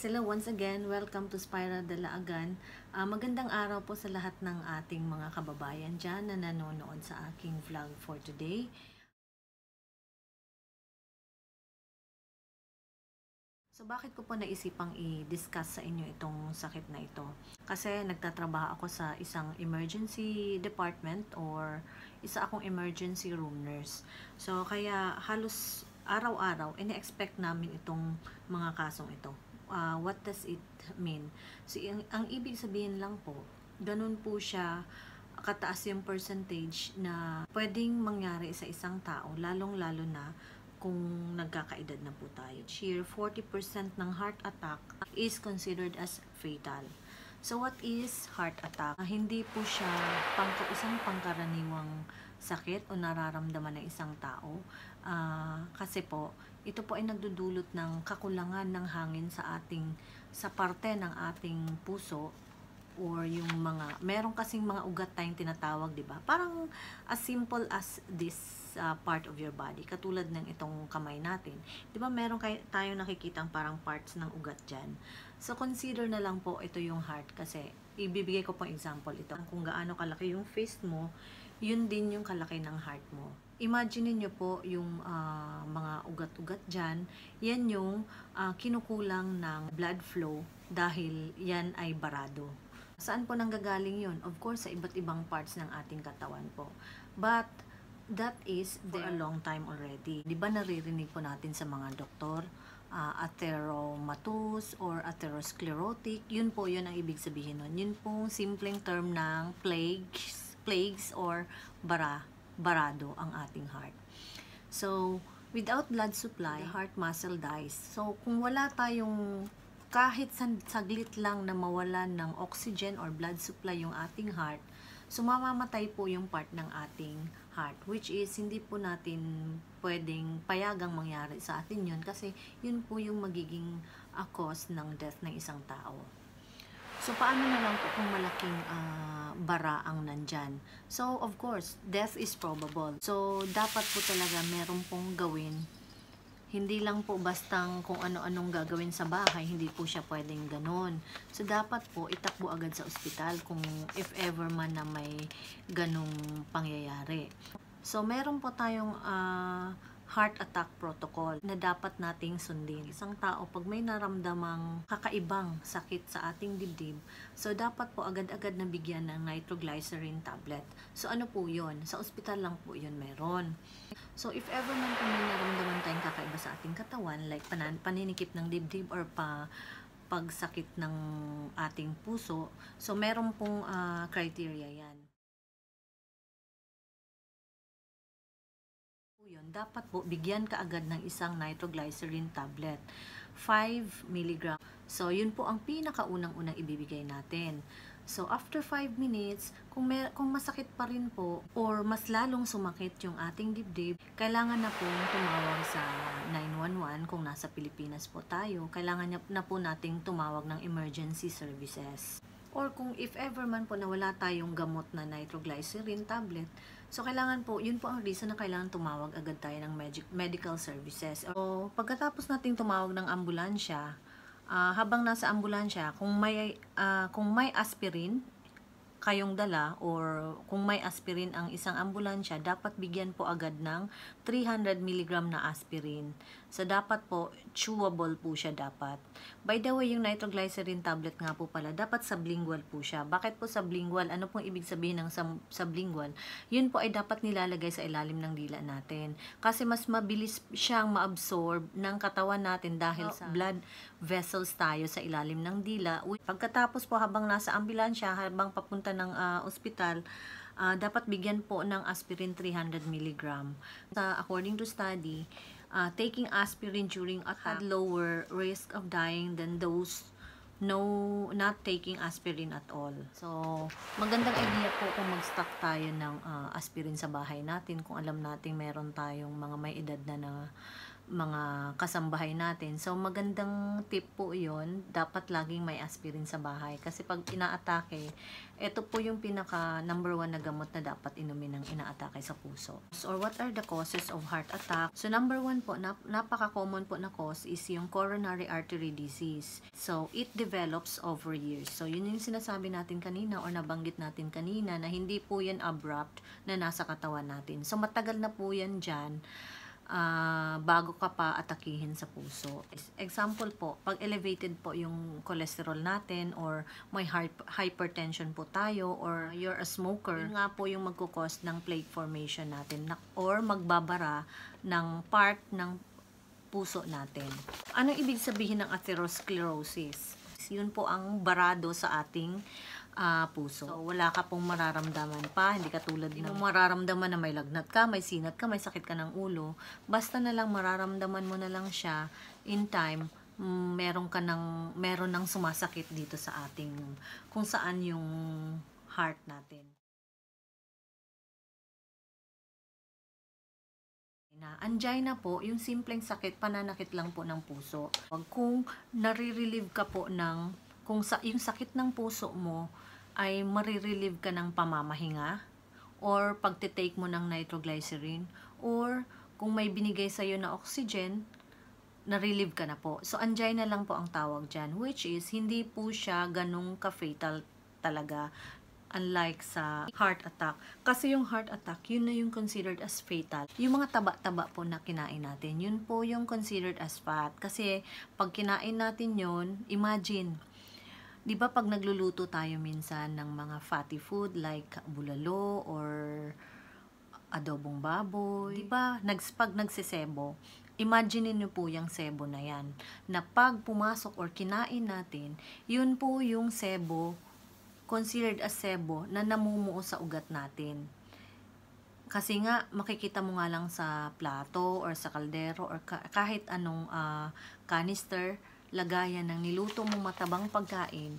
Hello once again. Welcome to Spira de la Agan. Ah, magandang araw po sa lahat ng ating mga kababayan dyan na nanonood sa aking vlog for today. So bakit ko po naisipang i-discuss sa inyo itong sakit na ito? Kasi nagtatrabaho ako sa isang emergency department or isa akong emergency room nurse. So kaya halos araw-araw ine-expect namin itong mga kasong ito. Uh, what does it mean? So ang, ang ibig sabihin lang po, ganun po siya kataas yung percentage na pwedeng mangyari sa isang tao, lalong-lalo na kung nagkakaedad na po tayo. Here, 40% ng heart attack is considered as fatal. So, what is heart attack? Uh, hindi po siya pang, isang pangkaraniwang sakit o nararamdaman ng isang tao. Uh, kasi po, ito po ay nagdudulot ng kakulangan ng hangin sa ating sa parte ng ating puso or yung mga meron kasing mga ugat tayong tinatawag, 'di ba? Parang as simple as this uh, part of your body. Katulad ng itong kamay natin. Di ba meron kay, tayo nakikita parang parts ng ugat dyan. So, consider na lang po ito yung heart kasi ibibigay ko pong example ito. Kung gaano kalaki yung fist mo, yun din yung kalaki ng heart mo. Imagine niyo po yung uh, mga ugat-ugat dyan. Yan yung uh, kinukulang ng blood flow dahil yan ay barado. Saan po nanggagaling yun? Of course, sa iba't ibang parts ng ating katawan po. But, that is for a long time already. Di ba naririnig po natin sa mga doktor, uh, atheromatous or atherosclerotic, yun po yun ang ibig sabihin nun. Yun pong simpleng term ng plagues, plagues or bara, barado ang ating heart. So, without blood supply, the heart muscle dies. So, kung wala tayong kahit saglit lang na mawalan ng oxygen or blood supply yung ating heart, so mamamatay po yung part ng ating heart which is hindi po natin pwedeng payagang mangyari sa atin yun kasi yun po yung magiging uh, cause ng death ng isang tao. So, paano na lang kung malaking uh, bara ang nandyan? So, of course, death is probable. So, dapat po talaga meron pong gawin hindi lang po bastang kung ano-anong gagawin sa bahay, hindi po siya pwedeng ganon. So, dapat po itakbo agad sa ospital kung if ever man na may ganong pangyayari. So, meron po tayong uh, heart attack protocol na dapat nating sundin. Isang tao, pag may naramdamang kakaibang sakit sa ating dibdib, so dapat po agad-agad na bigyan ng nitroglycerin tablet. So ano po yon Sa ospital lang po yon meron. So if ever man po may naramdaman tayong kakaiba sa ating katawan, like panan paninikip ng dibdib or pa pagsakit ng ating puso, so meron pong uh, criteria yan. Yun, dapat po bigyan ka agad ng isang nitroglycerin tablet. 5 mg. So, yun po ang pinakaunang-unang ibibigay natin. So, after 5 minutes, kung, may, kung masakit pa rin po or mas lalong sumakit yung ating dibdib, kailangan na po tumawag sa 911 kung nasa Pilipinas po tayo. Kailangan na po nating tumawag ng emergency services. Or kung if ever man po na wala tayong gamot na nitroglycerin tablet, so kailangan po, yun po ang reason na kailangan tumawag agad tayo ng medical services. O pagkatapos nating tumawag ng ambulansya, uh, habang nasa ambulansya, kung may, uh, kung may aspirin, kayong dala or kung may aspirin ang isang ambulansya, dapat bigyan po agad ng 300 mg na aspirin. So, dapat po, chewable po siya dapat. By the way, yung nitroglycerin tablet nga po pala, dapat sublingual po siya. Bakit po sublingual? Ano pong ibig sabihin ng sublingual? Yun po ay dapat nilalagay sa ilalim ng dila natin. Kasi mas mabilis siyang maabsorb ng katawan natin dahil sa blood vessels tayo sa ilalim ng dila. Pagkatapos po habang nasa ambulansya, habang papunta ng uh, ospital, uh, dapat bigyan po ng aspirin 300 mg. Uh, according to study, uh, taking aspirin during a had lower risk of dying than those no not taking aspirin at all. So, magandang idea po kung mag-stock tayo ng uh, aspirin sa bahay natin kung alam natin meron tayong mga may edad na na mga kasambahay natin. So, magandang tip po yon Dapat laging may aspirin sa bahay. Kasi pag inaatake, ito po yung pinaka number one na gamot na dapat inumin ng inaatake sa puso. Or what are the causes of heart attack? So, number one po, nap napaka-common po na cause is yung coronary artery disease. So, it develops over years. So, yun yung sinasabi natin kanina or nabanggit natin kanina na hindi po yan abrupt na nasa katawan natin. So, matagal na po yan dyan uh, bago ka pa atakihin sa puso. Example po, pag elevated po yung cholesterol natin or may hypertension po tayo or you're a smoker, yun nga po yung magkukos ng plaque formation natin or magbabara ng part ng puso natin. Ano ibig sabihin ng atherosclerosis? Yun po ang barado sa ating uh, puso. So, wala ka pong mararamdaman pa, hindi ka tulad ng mararamdaman na may lagnat ka, may sinat ka, may sakit ka ng ulo. Basta na lang mararamdaman mo na lang siya in time, mm, meron ka ng, meron ng sumasakit dito sa ating, kung saan yung heart natin. na angina po, yung simpleng sakit, pananakit lang po ng puso. Kung nare-relieve ka po ng, kung sa, yung sakit ng puso mo, ay marirelieve ka ng pamamahinga or pagtitake mo ng nitroglycerin or kung may binigay sa'yo na oxygen, na-relieve ka na po. So, angina lang po ang tawag dyan, which is, hindi po siya ganong ka-fatal talaga unlike sa heart attack. Kasi yung heart attack, yun na yung considered as fatal. Yung mga taba-taba po na kinain natin, yun po yung considered as fat. Kasi pag kinain natin yun, imagine, 'di ba pag nagluluto tayo minsan ng mga fatty food like bulalo or adobong baboy, 'di ba? Nags pag nagsisebo, imagine niyo po yung sebo na 'yan. Na pag pumasok or kinain natin, 'yun po yung sebo considered as sebo na namumuo sa ugat natin. Kasi nga, makikita mo nga lang sa plato or sa kaldero or kahit anong uh, canister, lagayan ng niluto mo matabang pagkain,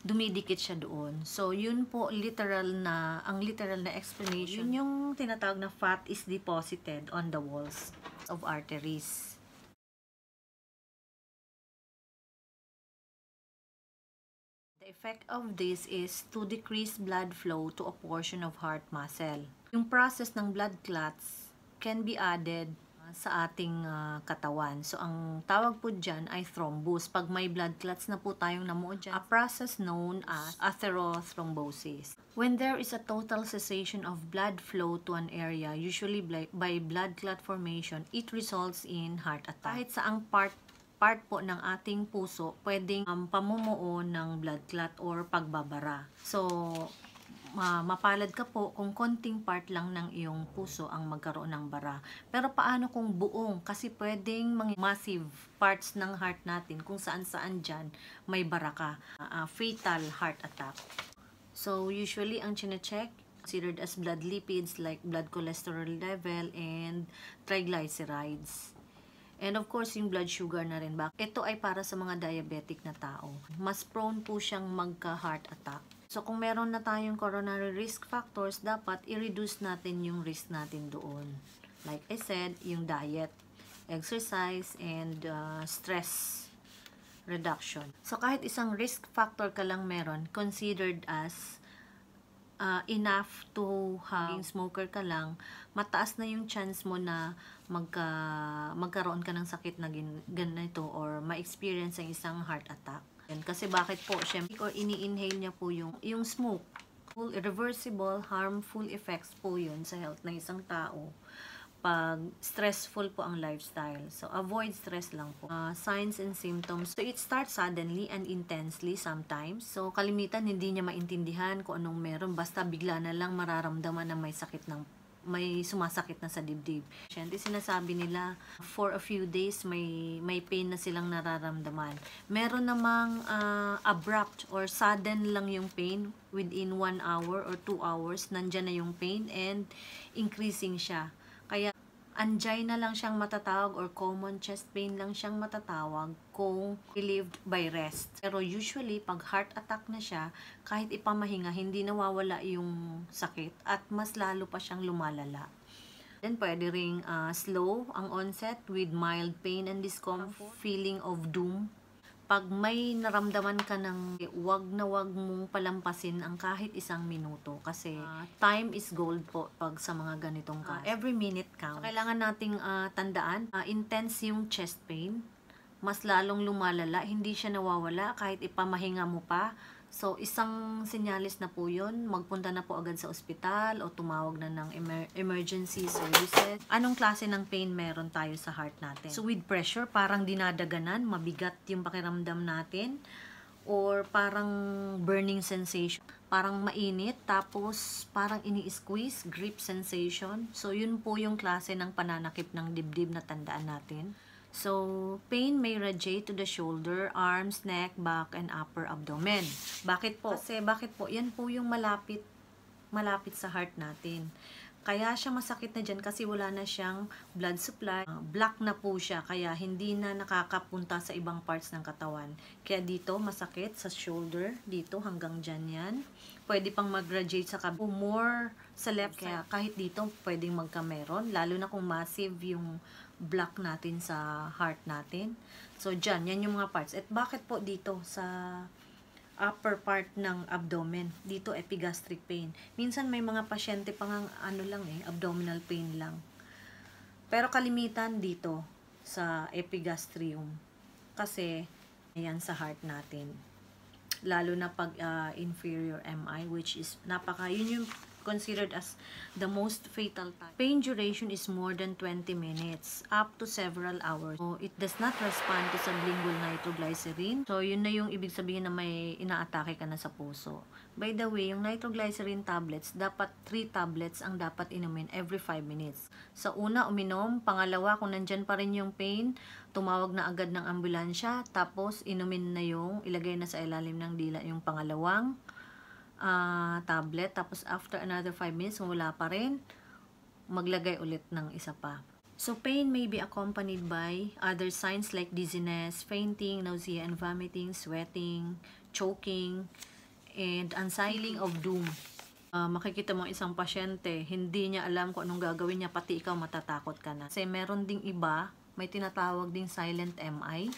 dumidikit siya doon. So, yun po literal na, ang literal na explanation, yun yung tinatawag na fat is deposited on the walls of arteries. The effect of this is to decrease blood flow to a portion of heart muscle. Yung process ng blood clots can be added sa ating uh, katawan. So, ang tawag po dyan ay thrombus. Pag may blood clots na po tayong namuo dyan, a process known as atherothrombosis. When there is a total cessation of blood flow to an area, usually by blood clot formation, it results in heart attack. Kahit sa ang part part po ng ating puso pwedeng um, pamumuo ng blood clot or pagbabara. So, uh, mapalad ka po kung konting part lang ng iyong puso ang magkaroon ng bara. Pero paano kung buong? Kasi pwedeng mga massive parts ng heart natin kung saan-saan dyan may bara ka. Uh, fatal heart attack. So, usually ang chine-check considered as blood lipids like blood cholesterol level and triglycerides. And of course, yung blood sugar na rin. Ito ay para sa mga diabetic na tao. Mas prone po siyang magka-heart attack. So, kung meron na tayong coronary risk factors, dapat i-reduce natin yung risk natin doon. Like I said, yung diet, exercise, and uh, stress reduction. So, kahit isang risk factor ka lang meron, considered as uh, enough to have smoker ka lang, mataas na yung chance mo na magka, magkaroon ka ng sakit na ganito or ma-experience ang isang heart attack. Yan. Kasi bakit po, syempre, or ini-inhale niya po yung, yung smoke. Full, irreversible, harmful effects po yun sa health ng isang tao pag stressful po ang lifestyle. So, avoid stress lang po. Uh, signs and symptoms. So, it starts suddenly and intensely sometimes. So, kalimitan hindi niya maintindihan kung anong meron. Basta bigla na lang mararamdaman na may sakit ng may sumasakit na sa dibdib. Siyempre, sinasabi nila, for a few days, may, may pain na silang nararamdaman. Meron namang uh, abrupt or sudden lang yung pain within 1 hour or 2 hours, nandyan na yung pain and increasing siya. Kaya, angina lang siyang matatawag or common chest pain lang siyang matatawag kung relieved by rest. Pero usually, pag heart attack na siya, kahit ipamahinga, hindi nawawala yung sakit at mas lalo pa siyang lumalala. Then, pwede ring ah, slow ang onset with mild pain and discomfort, feeling of doom. Pag may naramdaman ka ng wag na wag mong palampasin ang kahit isang minuto kasi ah, time is gold po pag sa mga ganitong ka. every minute count. So, kailangan nating ah, tandaan, ah, intense yung chest pain, mas lalong lumalala, hindi siya nawawala kahit ipamahinga mo pa. So, isang senyalis na po yun, magpunta na po agad sa ospital o tumawag na ng emer- emergency services. Anong klase ng pain meron tayo sa heart natin? So, with pressure, parang dinadaganan, mabigat yung pakiramdam natin or parang burning sensation, parang mainit, tapos parang ini-squeeze, grip sensation. So, yun po yung klase ng pananakip ng dibdib na tandaan natin. So, pain may radiate to the shoulder, arms, neck, back, and upper abdomen. Bakit po? Kasi bakit po? Yan po yung malapit malapit sa heart natin. Kaya siya masakit na dyan kasi wala na siyang blood supply. Uh, black na po siya kaya hindi na nakakapunta sa ibang parts ng katawan. Kaya dito masakit sa shoulder, dito hanggang dyan yan. Pwede pang mag-radiate sa kabila. More sa left, kaya kahit dito pwedeng magkameron. Lalo na kung massive yung block natin sa heart natin. So, dyan, yan yung mga parts. At bakit po dito sa upper part ng abdomen. Dito, epigastric pain. Minsan may mga pasyente pang ano lang eh, abdominal pain lang. Pero kalimitan dito sa epigastrium. Kasi, ayan sa heart natin. Lalo na pag uh, inferior MI, which is napaka, yun yung considered as the most fatal time. Pain duration is more than 20 minutes, up to several hours. So, it does not respond to sublingual nitroglycerin. So, yun na yung ibig sabihin na may inaatake ka na sa puso. By the way, yung nitroglycerin tablets, dapat 3 tablets ang dapat inumin every 5 minutes. Sa una, uminom. Pangalawa, kung nandyan pa rin yung pain, tumawag na agad ng ambulansya. Tapos, inumin na yung, ilagay na sa ilalim ng dila yung pangalawang uh, tablet. Tapos after another 5 minutes, wala pa rin, maglagay ulit ng isa pa. So, pain may be accompanied by other signs like dizziness, fainting, nausea and vomiting, sweating, choking, and anxiety of doom. Uh, makikita mo isang pasyente, hindi niya alam kung anong gagawin niya, pati ikaw matatakot ka na. Kasi meron ding iba, may tinatawag ding silent MI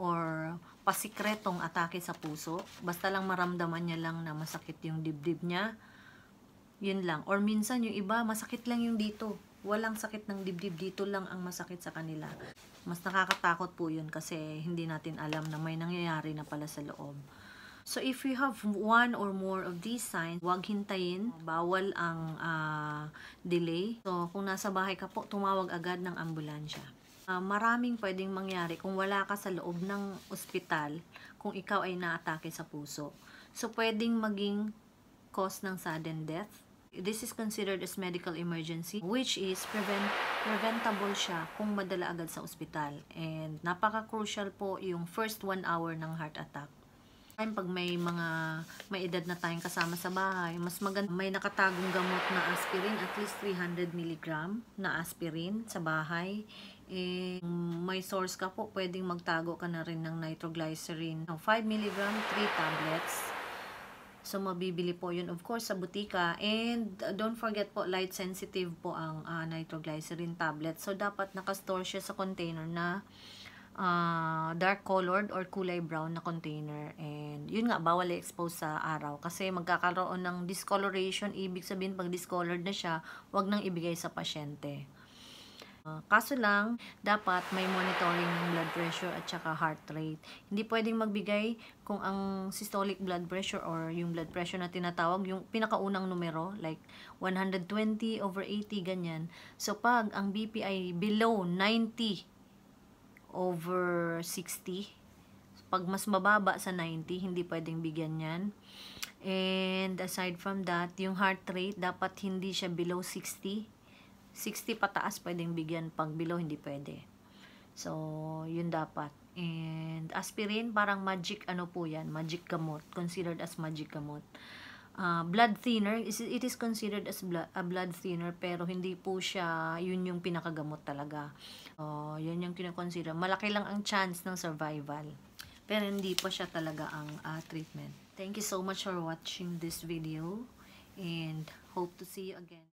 or pasikretong atake sa puso. Basta lang maramdaman niya lang na masakit yung dibdib niya. Yun lang. Or minsan yung iba, masakit lang yung dito. Walang sakit ng dibdib. Dito lang ang masakit sa kanila. Mas nakakatakot po yun kasi hindi natin alam na may nangyayari na pala sa loob. So, if you have one or more of these signs, huwag hintayin. Bawal ang uh, delay. So, kung nasa bahay ka po, tumawag agad ng ambulansya uh, maraming pwedeng mangyari kung wala ka sa loob ng ospital kung ikaw ay naatake sa puso. So, pwedeng maging cause ng sudden death. This is considered as medical emergency, which is prevent preventable siya kung madala agad sa ospital. And napaka-crucial po yung first one hour ng heart attack time pag may mga may edad na tayong kasama sa bahay, mas maganda may nakatagong gamot na aspirin, at least 300 mg na aspirin sa bahay. Eh, may source ka po, pwedeng magtago ka na rin ng nitroglycerin. 5 mg, 3 tablets. So, mabibili po yun, of course, sa butika. And, uh, don't forget po, light sensitive po ang uh, nitroglycerin tablet. So, dapat nakastore siya sa container na uh, dark colored or kulay brown na container. And yun nga, bawal i-expose sa araw. Kasi magkakaroon ng discoloration. Ibig sabihin, pag discolored na siya, wag nang ibigay sa pasyente. Uh, kaso lang, dapat may monitoring ng blood pressure at saka heart rate. Hindi pwedeng magbigay kung ang systolic blood pressure or yung blood pressure na tinatawag, yung pinakaunang numero, like 120 over 80, ganyan. So, pag ang BP ay below 90 over 60. Pag mas mababa sa 90, hindi pwedeng bigyan yan. And aside from that, yung heart rate, dapat hindi siya below 60. 60 pataas pwedeng bigyan, pag below hindi pwede. So, yun dapat. And aspirin, parang magic ano po yan, magic gamot, considered as magic gamot uh, blood thinner, it is considered as blood, a blood thinner pero hindi po siya yun yung pinakagamot talaga. Uh, yun yung kinoconsider. Malaki lang ang chance ng survival. Pero hindi pa siya talaga ang uh, treatment. Thank you so much for watching this video and hope to see you again.